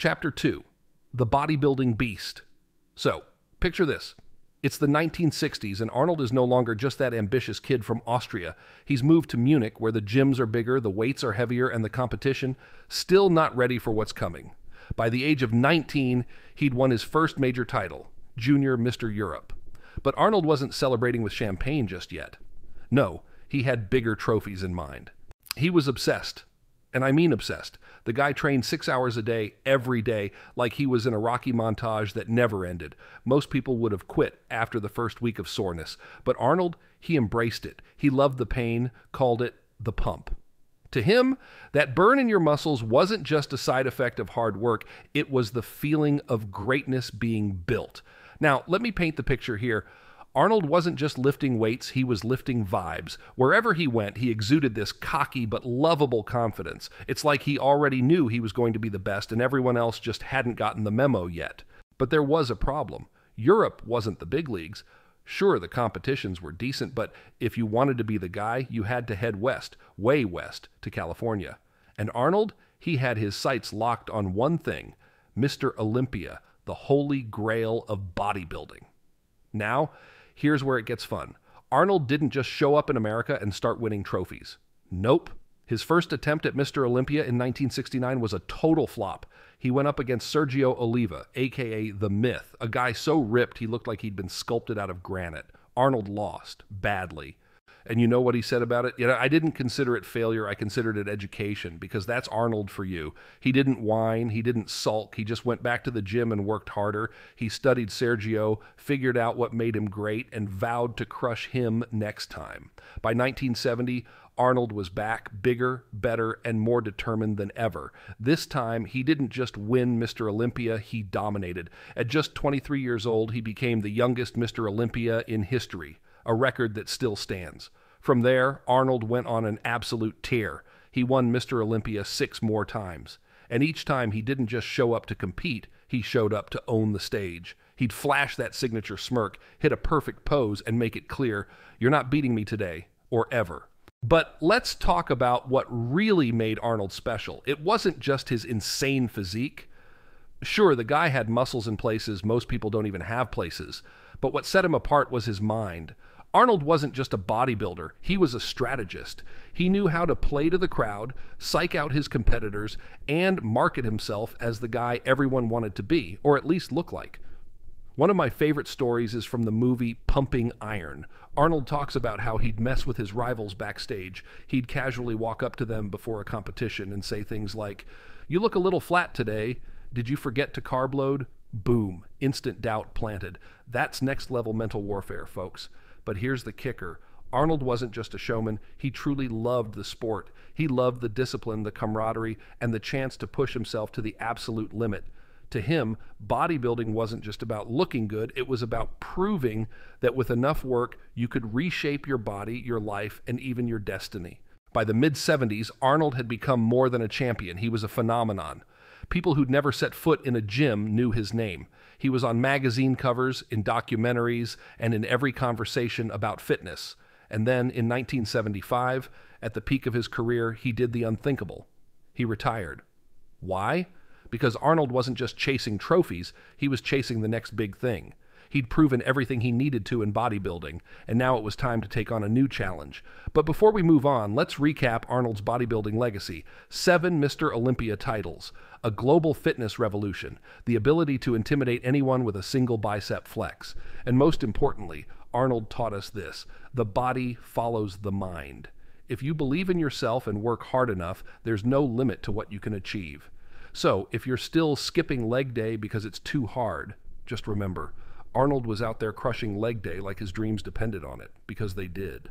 Chapter 2 The Bodybuilding Beast. So, picture this. It's the 1960s, and Arnold is no longer just that ambitious kid from Austria. He's moved to Munich, where the gyms are bigger, the weights are heavier, and the competition still not ready for what's coming. By the age of 19, he'd won his first major title, Junior Mr. Europe. But Arnold wasn't celebrating with champagne just yet. No, he had bigger trophies in mind. He was obsessed, and I mean obsessed. The guy trained six hours a day, every day, like he was in a Rocky montage that never ended. Most people would have quit after the first week of soreness. But Arnold, he embraced it. He loved the pain, called it the pump. To him, that burn in your muscles wasn't just a side effect of hard work, it was the feeling of greatness being built. Now, let me paint the picture here. Arnold wasn't just lifting weights, he was lifting vibes. Wherever he went, he exuded this cocky but lovable confidence. It's like he already knew he was going to be the best and everyone else just hadn't gotten the memo yet. But there was a problem. Europe wasn't the big leagues. Sure, the competitions were decent, but if you wanted to be the guy, you had to head west, way west, to California. And Arnold, he had his sights locked on one thing Mr. Olympia, the holy grail of bodybuilding. Now, Here's where it gets fun. Arnold didn't just show up in America and start winning trophies. Nope. His first attempt at Mr. Olympia in 1969 was a total flop. He went up against Sergio Oliva, aka The Myth, a guy so ripped he looked like he'd been sculpted out of granite. Arnold lost, badly. And you know what he said about it? You know, I didn't consider it failure. I considered it education because that's Arnold for you. He didn't whine. He didn't sulk. He just went back to the gym and worked harder. He studied Sergio, figured out what made him great, and vowed to crush him next time. By 1970, Arnold was back, bigger, better, and more determined than ever. This time, he didn't just win Mr. Olympia, he dominated. At just 23 years old, he became the youngest Mr. Olympia in history, a record that still stands. From there, Arnold went on an absolute tear. He won Mr. Olympia six more times. And each time he didn't just show up to compete, he showed up to own the stage. He'd flash that signature smirk, hit a perfect pose, and make it clear you're not beating me today or ever. But let's talk about what really made Arnold special. It wasn't just his insane physique. Sure, the guy had muscles in places most people don't even have places, but what set him apart was his mind. Arnold wasn't just a bodybuilder, he was a strategist. He knew how to play to the crowd, psych out his competitors, and market himself as the guy everyone wanted to be, or at least look like. One of my favorite stories is from the movie Pumping Iron. Arnold talks about how he'd mess with his rivals backstage. He'd casually walk up to them before a competition and say things like, You look a little flat today. Did you forget to carb load? Boom. Instant doubt planted. That's next level mental warfare, folks. But here's the kicker Arnold wasn't just a showman, he truly loved the sport. He loved the discipline, the camaraderie, and the chance to push himself to the absolute limit. To him, bodybuilding wasn't just about looking good, it was about proving that with enough work, you could reshape your body, your life, and even your destiny. By the mid 70s, Arnold had become more than a champion, he was a phenomenon. People who'd never set foot in a gym knew his name. He was on magazine covers, in documentaries, and in every conversation about fitness. And then in 1975, at the peak of his career, he did the unthinkable. He retired. Why? Because Arnold wasn't just chasing trophies, he was chasing the next big thing. He'd proven everything he needed to in bodybuilding, and now it was time to take on a new challenge. But before we move on, let's recap Arnold's bodybuilding legacy seven Mr. Olympia titles, a global fitness revolution, the ability to intimidate anyone with a single bicep flex. And most importantly, Arnold taught us this the body follows the mind. If you believe in yourself and work hard enough, there's no limit to what you can achieve. So, if you're still skipping leg day because it's too hard, just remember Arnold was out there crushing leg day like his dreams depended on it, because they did.